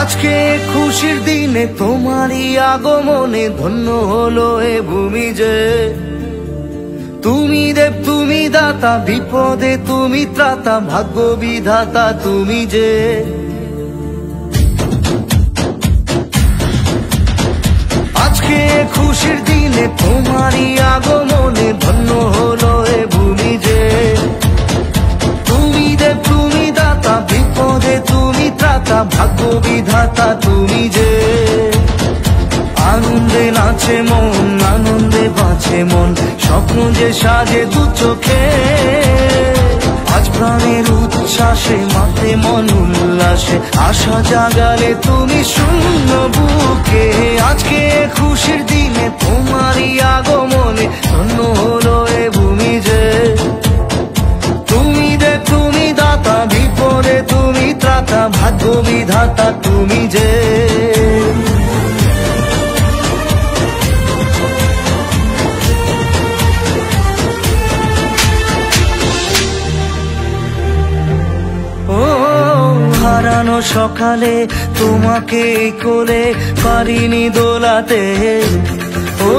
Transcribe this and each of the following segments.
আজকে খুশির দিনে তোমারই আগমনে ধন্য হলো এ ভূমি যে। তুমি দেব, তুমি দাতা, বিপদে তুমি ত্রাতা, ভাগ্য বিধাতা তুমি যে। আজকে খুশির দিনে তোমারই আগমনে ভাগ্য বিধাতা তুমি যে। আনন্দে নাচে মন, আনন্দে বাঁচে মন, স্বপ্ন যে সাজে দু চোখে। আজ প্রাণের উচ্ছ্বাসে, মাতে মন উল্লাসে, আশা জাগালে তুমি শূন্য বুকে। আজকে খুশির দিনে তোমারই আগমনে ধন্য ত্রাতা ভাগ্য বিধাতা তুমি যে। হারানো সকালে তোমাকে কোলে পারিনি দোলাতে। ও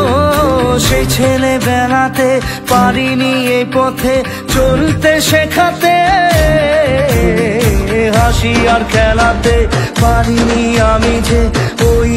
সেই ছেলে বেড়াতে পারিনি এই পথে চলতে শেখাতে। হাসি আর খেলাতে পারিনি আমি যে ওই